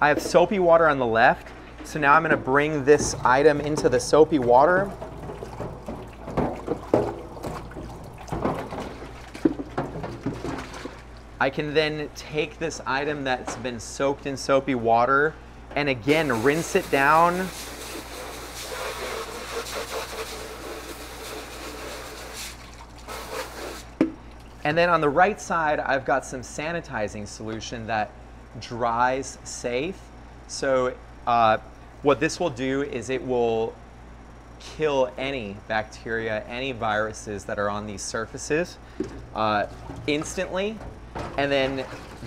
I have soapy water on the left. So now I'm gonna bring this item into the soapy water. I can then take this item that's been soaked in soapy water and again rinse it down And then on the right side, I've got some sanitizing solution that dries safe. So uh, what this will do is it will kill any bacteria, any viruses that are on these surfaces uh, instantly. And then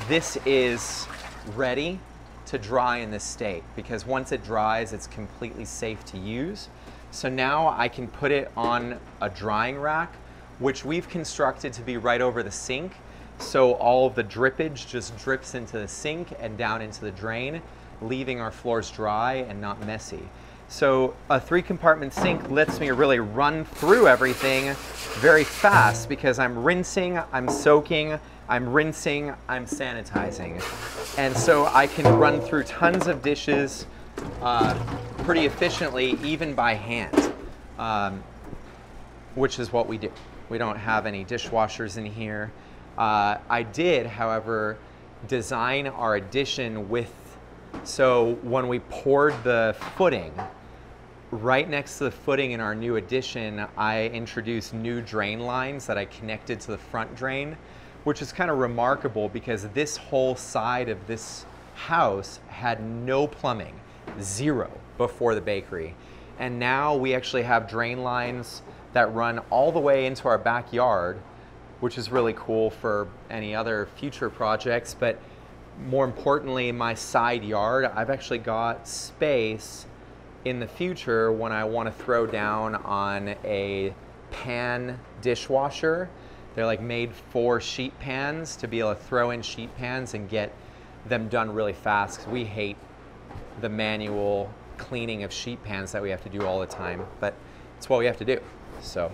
this is ready to dry in this state because once it dries, it's completely safe to use. So now I can put it on a drying rack which we've constructed to be right over the sink. So all of the drippage just drips into the sink and down into the drain, leaving our floors dry and not messy. So a three compartment sink lets me really run through everything very fast because I'm rinsing, I'm soaking, I'm rinsing, I'm sanitizing. And so I can run through tons of dishes uh, pretty efficiently, even by hand, um, which is what we do. We don't have any dishwashers in here. Uh, I did, however, design our addition with, so when we poured the footing, right next to the footing in our new addition, I introduced new drain lines that I connected to the front drain, which is kind of remarkable because this whole side of this house had no plumbing, zero before the bakery. And now we actually have drain lines that run all the way into our backyard, which is really cool for any other future projects. But more importantly, my side yard, I've actually got space in the future when I want to throw down on a pan dishwasher. They're like made for sheet pans to be able to throw in sheet pans and get them done really fast because we hate the manual cleaning of sheet pans that we have to do all the time, but it's what we have to do. So